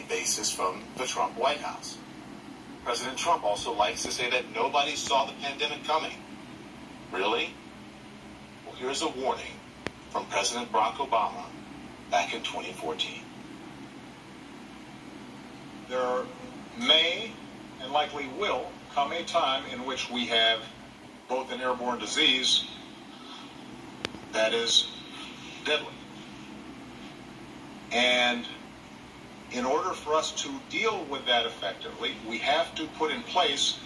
basis from the Trump White House. President Trump also likes to say that nobody saw the pandemic coming. Really? Well, here's a warning from President Barack Obama back in 2014. There may and likely will come a time in which we have both an airborne disease that is deadly. And in order for us to deal with that effectively, we have to put in place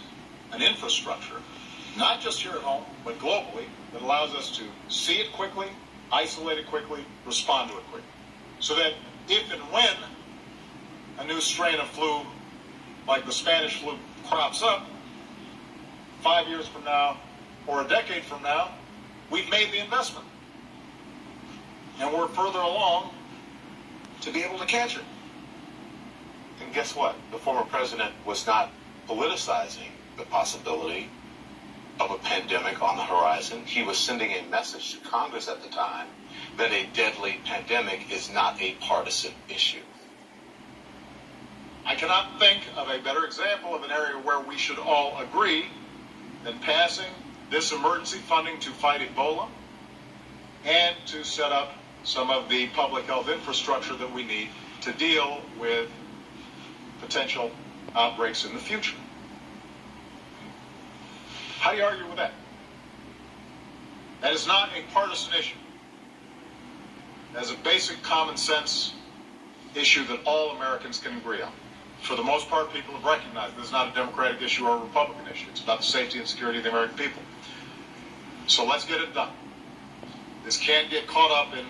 an infrastructure, not just here at home, but globally, that allows us to see it quickly, isolate it quickly, respond to it quickly. So that if and when a new strain of flu, like the Spanish flu, crops up, five years from now or a decade from now, we've made the investment. And we're further along to be able to catch it. And guess what? The former president was not politicizing the possibility of a pandemic on the horizon. He was sending a message to Congress at the time that a deadly pandemic is not a partisan issue. I cannot think of a better example of an area where we should all agree than passing this emergency funding to fight Ebola and to set up some of the public health infrastructure that we need to deal with potential outbreaks in the future. How do you argue with that? That is not a partisan issue. That is a basic common sense issue that all Americans can agree on. For the most part, people have recognized this is not a Democratic issue or a Republican issue. It's about the safety and security of the American people. So let's get it done. This can't get caught up in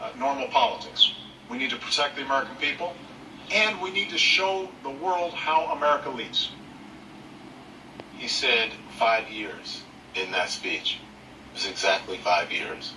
uh, normal politics. We need to protect the American people, and we need to show the world how America leads. He said five years in that speech. It was exactly five years.